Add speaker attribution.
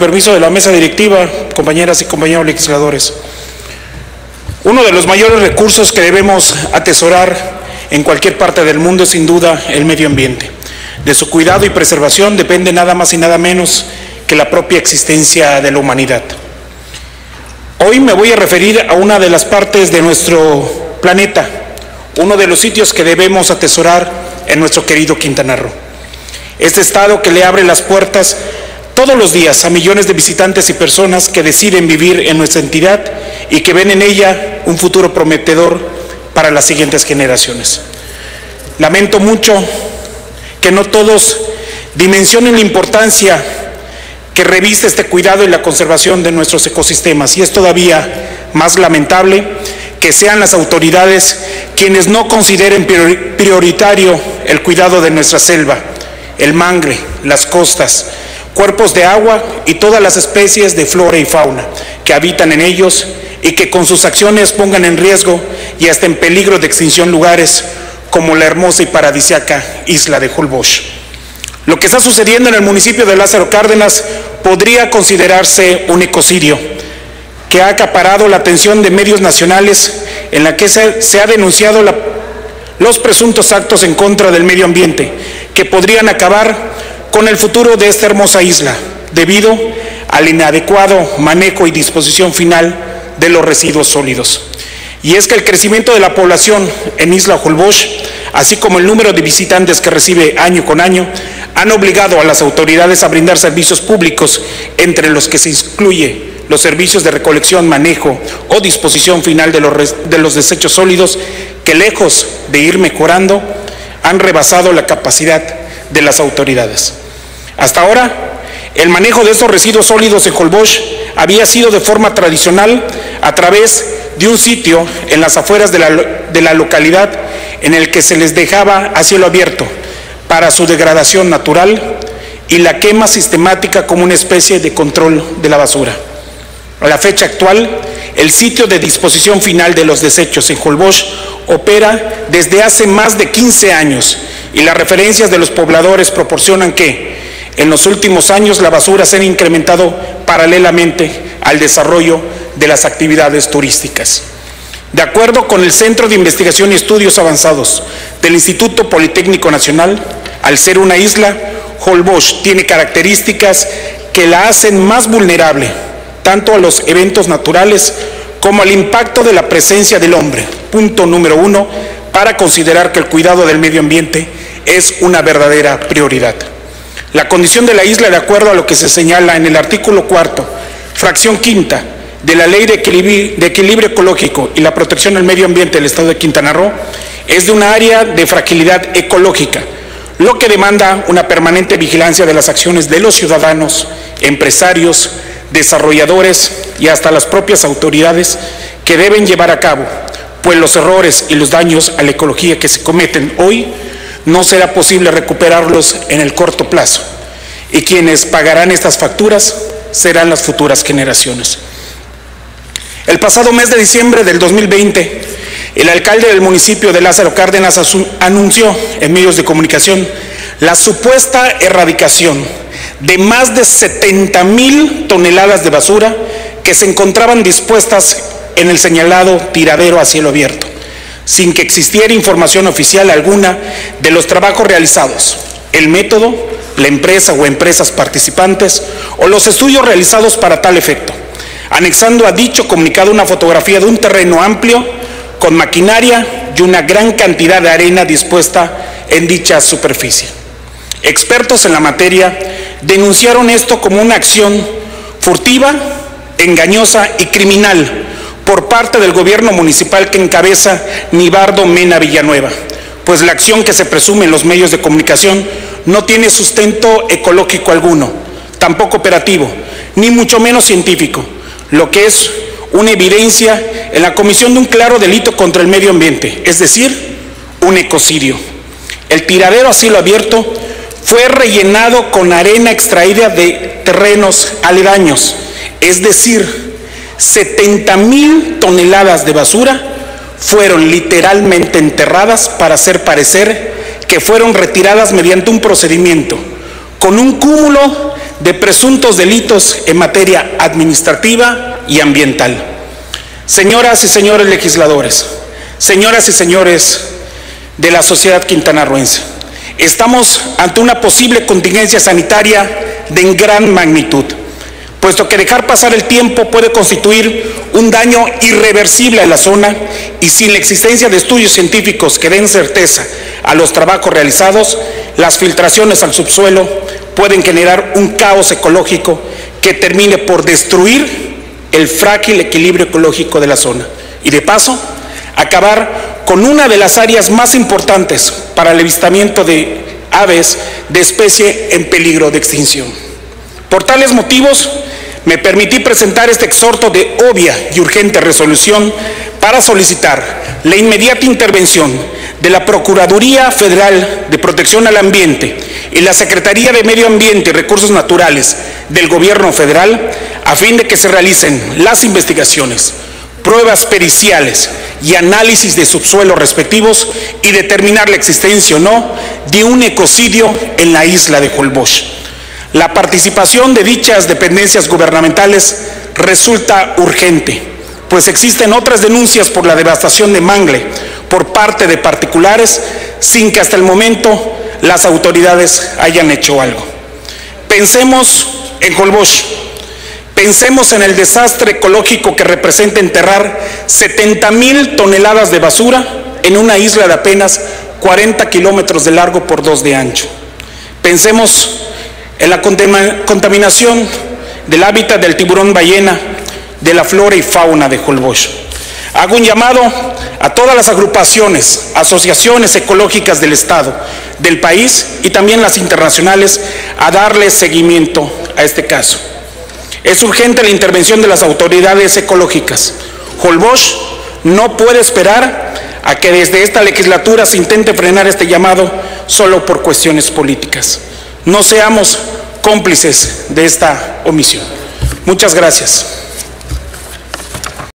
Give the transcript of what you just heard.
Speaker 1: permiso de la mesa directiva, compañeras y compañeros legisladores. Uno de los mayores recursos que debemos atesorar en cualquier parte del mundo es sin duda el medio ambiente. De su cuidado y preservación depende nada más y nada menos que la propia existencia de la humanidad. Hoy me voy a referir a una de las partes de nuestro planeta, uno de los sitios que debemos atesorar en nuestro querido Quintana Roo. Este estado que le abre las puertas todos los días a millones de visitantes y personas que deciden vivir en nuestra entidad y que ven en ella un futuro prometedor para las siguientes generaciones. Lamento mucho que no todos dimensionen la importancia que reviste este cuidado y la conservación de nuestros ecosistemas y es todavía más lamentable que sean las autoridades quienes no consideren prioritario el cuidado de nuestra selva, el mangle, las costas, cuerpos de agua y todas las especies de flora y fauna que habitan en ellos y que con sus acciones pongan en riesgo y hasta en peligro de extinción lugares como la hermosa y paradisiaca isla de Holbox. Lo que está sucediendo en el municipio de Lázaro Cárdenas podría considerarse un ecocidio que ha acaparado la atención de medios nacionales en la que se, ha denunciado los presuntos actos en contra del medio ambiente que podrían acabar con el futuro de esta hermosa isla, debido al inadecuado manejo y disposición final de los residuos sólidos. Y es que el crecimiento de la población en Isla Holbox, así como el número de visitantes que recibe año con año, han obligado a las autoridades a brindar servicios públicos, entre los que se incluye los servicios de recolección, manejo o disposición final de los, de los desechos sólidos, que lejos de ir mejorando, han rebasado la capacidad de las autoridades. Hasta ahora, el manejo de estos residuos sólidos en Holbox había sido de forma tradicional a través de un sitio en las afueras de la, de la localidad en el que se les dejaba a cielo abierto para su degradación natural y la quema sistemática como una especie de control de la basura. A la fecha actual, el sitio de disposición final de los desechos en Holbox opera desde hace más de 15 años y las referencias de los pobladores proporcionan que en los últimos años la basura se ha incrementado paralelamente al desarrollo de las actividades turísticas. De acuerdo con el Centro de Investigación y Estudios Avanzados del Instituto Politécnico Nacional, al ser una isla, Holbox tiene características que la hacen más vulnerable tanto a los eventos naturales como al impacto de la presencia del hombre. Punto número uno, para considerar que el cuidado del medio ambiente es una verdadera prioridad. La condición de la isla, de acuerdo a lo que se señala en el artículo cuarto, fracción quinta de la Ley de Equilibrio, Ecológico y la Protección del Medio Ambiente del Estado de Quintana Roo, es de un área de fragilidad ecológica, lo que demanda una permanente vigilancia de las acciones de los ciudadanos, empresarios, desarrolladores y hasta las propias autoridades que deben llevar a cabo, pues los errores y los daños a la ecología que se cometen hoy no será posible recuperarlos en el corto plazo y quienes pagarán estas facturas serán las futuras generaciones. El pasado mes de diciembre del 2020, el alcalde del municipio de Lázaro Cárdenas anunció en medios de comunicación la supuesta erradicación de más de 70 mil toneladas de basura que se encontraban dispuestas en el señalado tiradero a cielo abierto sin que existiera información oficial alguna de los trabajos realizados, el método, la empresa o empresas participantes o los estudios realizados para tal efecto, anexando a dicho comunicado una fotografía de un terreno amplio con maquinaria y una gran cantidad de arena dispuesta en dicha superficie. Expertos en la materia denunciaron esto como una acción furtiva, engañosa y criminal por parte del gobierno municipal que encabeza Nibardo Mena Villanueva, pues la acción que se presume en los medios de comunicación no tiene sustento ecológico alguno, tampoco operativo, ni mucho menos científico, lo que es una evidencia en la comisión de un claro delito contra el medio ambiente, es decir, un ecocidio. El tiradero a cielo abierto fue rellenado con arena extraída de terrenos aledaños, es decir, 70 mil toneladas de basura fueron literalmente enterradas para hacer parecer que fueron retiradas mediante un procedimiento con un cúmulo de presuntos delitos en materia administrativa y ambiental. Señoras y señores legisladores, señoras y señores de la sociedad quintanarroense, estamos ante una posible contingencia sanitaria de gran magnitud puesto que dejar pasar el tiempo puede constituir un daño irreversible a la zona y sin la existencia de estudios científicos que den certeza a los trabajos realizados, las filtraciones al subsuelo pueden generar un caos ecológico que termine por destruir el frágil equilibrio ecológico de la zona y de paso acabar con una de las áreas más importantes para el avistamiento de aves de especie en peligro de extinción. Por tales motivos, me permití presentar este exhorto de obvia y urgente resolución para solicitar la inmediata intervención de la Procuraduría Federal de Protección al Ambiente y la Secretaría de Medio Ambiente y Recursos Naturales del Gobierno Federal a fin de que se realicen las investigaciones, pruebas periciales y análisis de subsuelo respectivos y determinar la existencia o no de un ecocidio en la isla de Holbox la participación de dichas dependencias gubernamentales resulta urgente, pues existen otras denuncias por la devastación de mangle por parte de particulares sin que hasta el momento las autoridades hayan hecho algo. Pensemos en Holbox, pensemos en el desastre ecológico que representa enterrar 70 mil toneladas de basura en una isla de apenas 40 kilómetros de largo por dos de ancho. Pensemos en la contaminación del hábitat del tiburón ballena, de la flora y fauna de Holbox. Hago un llamado a todas las agrupaciones, asociaciones ecológicas del Estado, del país y también las internacionales a darle seguimiento a este caso. Es urgente la intervención de las autoridades ecológicas. Holbox no puede esperar a que desde esta legislatura se intente frenar este llamado solo por cuestiones políticas. No seamos cómplices de esta omisión. Muchas gracias.